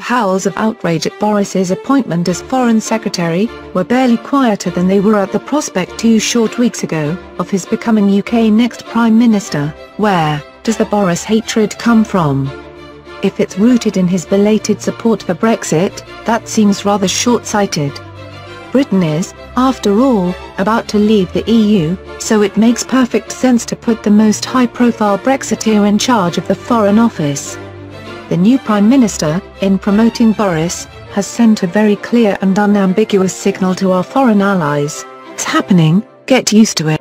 howls of outrage at Boris's appointment as Foreign Secretary, were barely quieter than they were at the prospect two short weeks ago, of his becoming UK next Prime Minister. Where does the Boris hatred come from? If it's rooted in his belated support for Brexit, that seems rather short-sighted. Britain is, after all, about to leave the EU, so it makes perfect sense to put the most high-profile Brexiteer in charge of the Foreign Office. The new Prime Minister, in promoting Boris, has sent a very clear and unambiguous signal to our foreign allies. It's happening, get used to it.